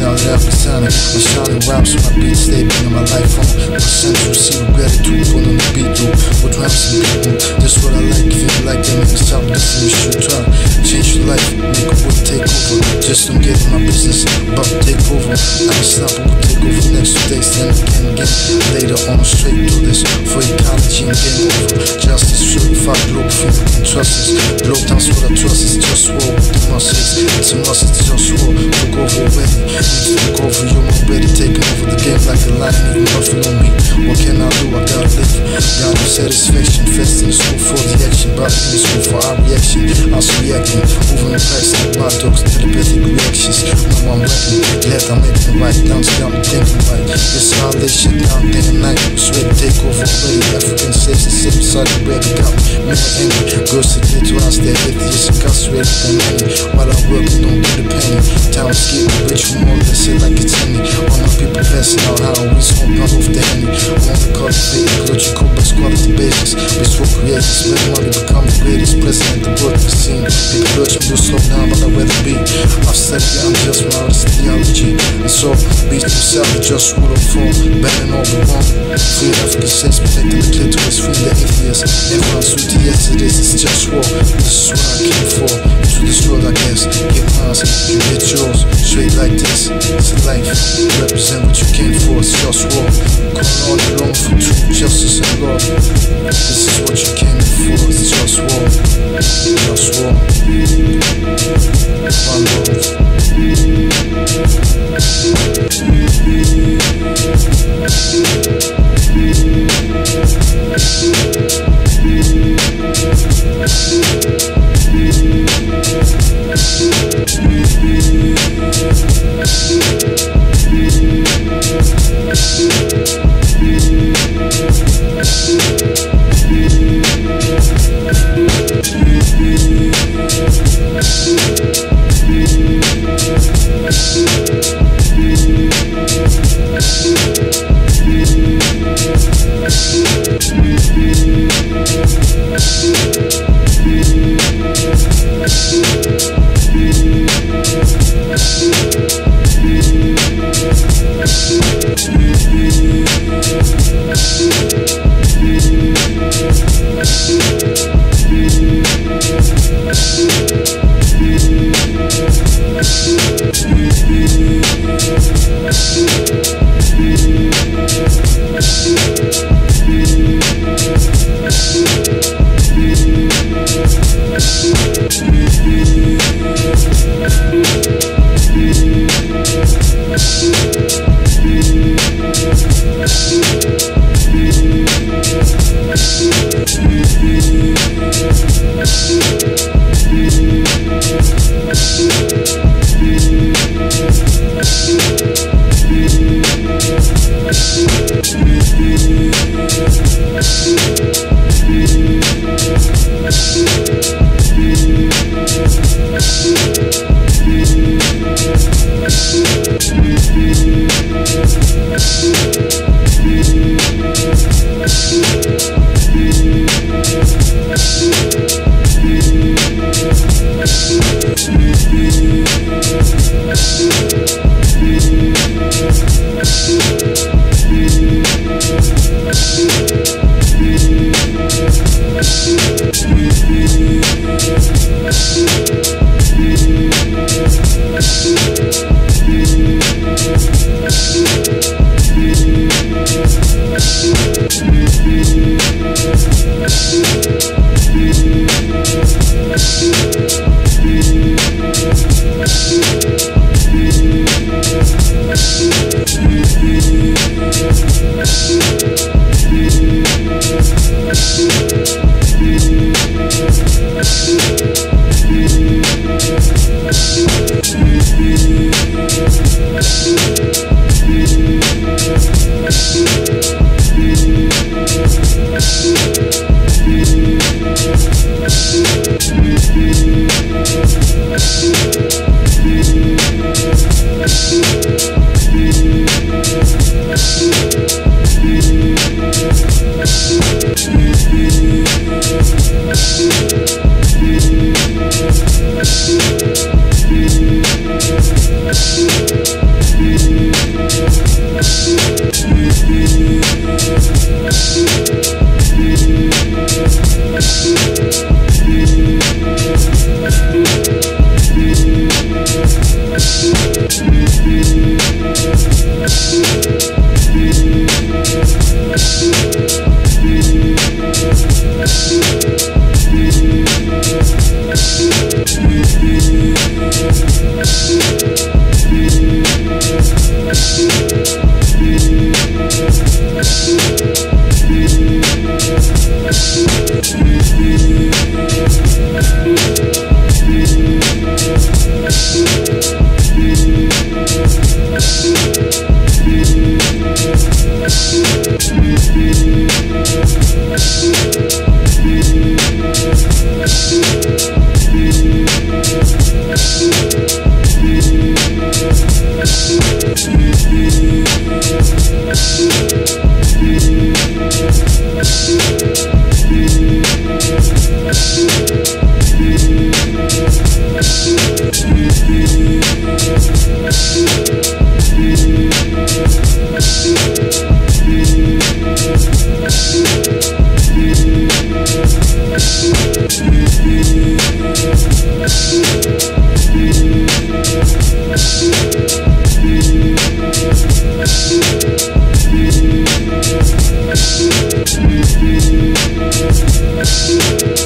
seen all that for signing The Charlie raps, my beats, they've in my life My central, see, we gotta the beat, through. What drums and 16 didn't Justice purified look for trusses Look down for the trust is just war with the muscles. Must muscles just war. Look over when Look over you I'm already taking over the game like a lightning Nothing on me. What can I do? I gotta live. Got no satisfaction Fest the school for the action but in the school for our reaction. Us reacting Moving the price like my dogs Telepathic reactions. Now I'm wrecking Glad I'm making right Down to down thinking right. This is how this shit down day and night Sweat day school for free. African citizenship, sudden breaking up. Me angry, girls to get lost, they're atheists, incarcerated, and hanging. While I work, don't do a penny. Town skip, rich, more less, it like it's any. All my people passing out, how we smoke, I'm off the handy. I'm on the cover, baby, you cool, but squad is the basics. Bitch, what creates, spend money, become the greatest president the world has seen. Big clutch, I'm too slow now, but I'd rather be. I've said, yeah, I'm just my honest theology. And so, beats themselves, just rule on form, betting all the one. Free Africa sense protect my clitoris from the atheist It runs through the exodus, it's just war. This is what I came for, to this world I guess. Get mine, you get yours, straight like this It's a life, represent what you came for, it's just war. Going all alone for truth, justice and love This is what you came for, it's just war. Just war. One love Yes. Thank